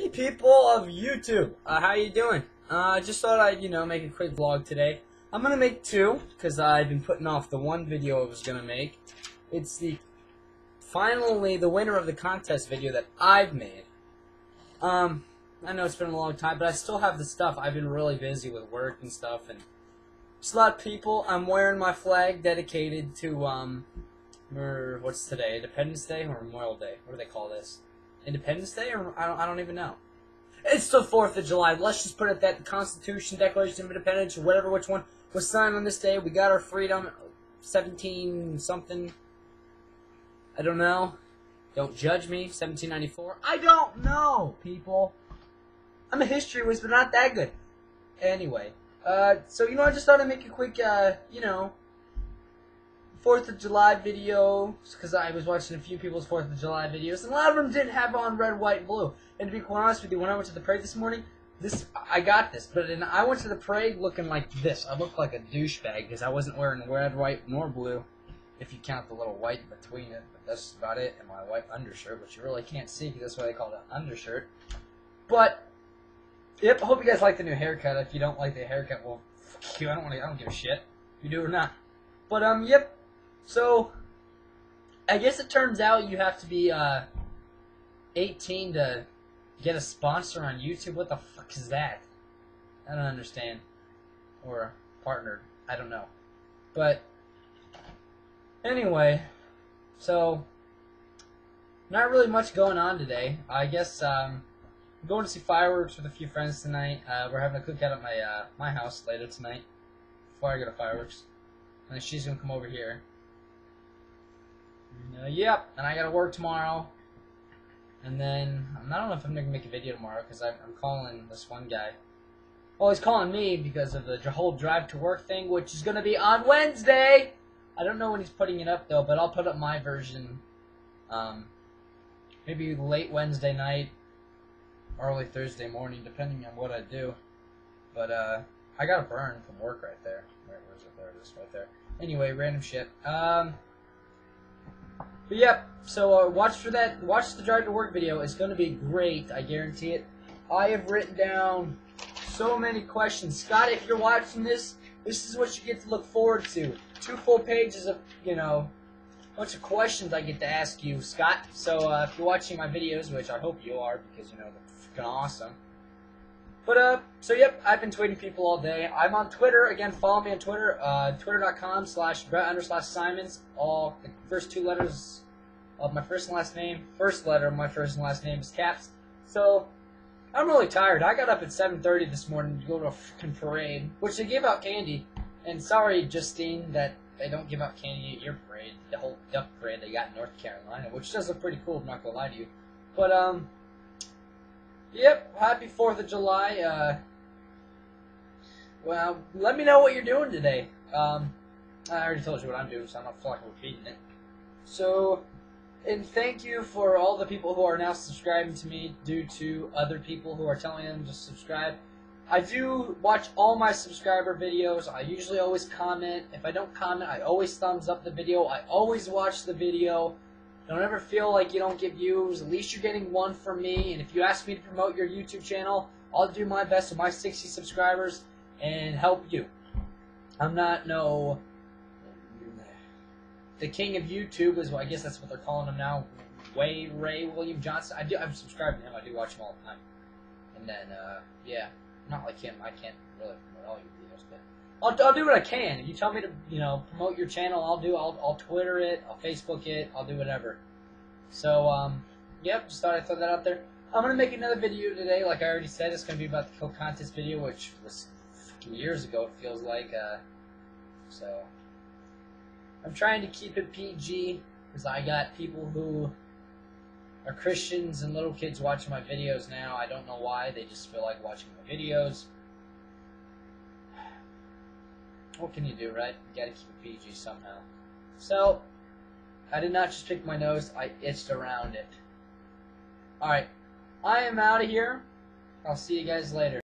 Hey people of YouTube, uh, how you doing? Uh, I just thought I'd, you know, make a quick vlog today. I'm gonna make two, because I've been putting off the one video I was gonna make. It's the, finally, the winner of the contest video that I've made. Um, I know it's been a long time, but I still have the stuff. I've been really busy with work and stuff, and just a lot of people. I'm wearing my flag dedicated to, um, what's today, Independence Day or Memorial Day? What do they call this? Independence Day, or I don't, I don't even know. It's the 4th of July. Let's just put it that the Constitution, Declaration of Independence, or whatever which one, was signed on this day. We got our freedom, 17 something. I don't know. Don't judge me. 1794. I don't know, people. I'm a history whiz, but not that good. Anyway, uh, so you know, I just thought I'd make a quick, uh, you know, Fourth of July video because I was watching a few people's Fourth of July videos, and a lot of them didn't have on red, white, and blue. And to be quite honest with you, when I went to the parade this morning, this I got this, but then I went to the parade looking like this. I looked like a douchebag because I wasn't wearing red, white, nor blue, if you count the little white between it. But that's about it. And my white undershirt, which you really can't see because that's why they call it an undershirt. But yep, I hope you guys like the new haircut. If you don't like the haircut, well, fuck you. I don't want to. I don't give a shit. You do or not. But um, yep. So, I guess it turns out you have to be uh, 18 to get a sponsor on YouTube. What the fuck is that? I don't understand. Or partnered. I don't know. But, anyway, so, not really much going on today. I guess um, I'm going to see fireworks with a few friends tonight. Uh, we're having a cookout at my uh, my house later tonight before I go to fireworks. And she's going to come over here. Uh, yep, and I gotta work tomorrow. And then, I don't know if I'm gonna make a video tomorrow, because I'm, I'm calling this one guy. Well, he's calling me because of the whole drive to work thing, which is gonna be on Wednesday! I don't know when he's putting it up, though, but I'll put up my version, um, maybe late Wednesday night, early Thursday morning, depending on what I do. But, uh, I got a burn from work right there. Where, where's it? There it is, right there. Anyway, random shit. Um... But yep, so uh, watch for that. Watch the drive to work video. It's going to be great. I guarantee it. I have written down so many questions. Scott, if you're watching this, this is what you get to look forward to. Two full pages of, you know, a bunch of questions I get to ask you, Scott. So uh, if you're watching my videos, which I hope you are, because, you know, they're freaking awesome. But, uh, so yep, I've been tweeting people all day. I'm on Twitter. Again, follow me on Twitter. Uh, Twitter.com slash Brett under slash Simons. All the first two letters of my first and last name. First letter of my first and last name is caps. So, I'm really tired. I got up at 7.30 this morning to go to a freaking parade, which they give out candy. And sorry, Justine, that they don't give out candy at your parade. The whole duck parade they got in North Carolina, which does look pretty cool, I'm not going to lie to you. But, um... Yep, happy 4th of July. Uh, well, let me know what you're doing today. Um, I already told you what I'm doing, so I'm not fucking repeating it. So, and thank you for all the people who are now subscribing to me due to other people who are telling them to subscribe. I do watch all my subscriber videos. I usually always comment. If I don't comment, I always thumbs up the video. I always watch the video. Don't ever feel like you don't get views. At least you're getting one from me. And if you ask me to promote your YouTube channel, I'll do my best with my 60 subscribers and help you. I'm not no the king of YouTube is I guess that's what they're calling him now. Way Ray William Johnson. I do I'm subscribed to him. I do watch him all the time. And then uh, yeah, not like him. I can't really promote all your videos, but I'll, I'll do what I can. If you tell me to, you know, promote your channel, I'll do. I'll, I'll Twitter it. I'll Facebook it. I'll do whatever. So, um, yep. Just thought I'd throw that out there. I'm gonna make another video today. Like I already said, it's gonna be about the kill contest video, which was years ago. It feels like. Uh, so, I'm trying to keep it PG because I got people who are Christians and little kids watching my videos now. I don't know why. They just feel like watching my videos. What can you do, right? You gotta keep it PG somehow. So, I did not just pick my nose, I itched around it. Alright, I am out of here. I'll see you guys later.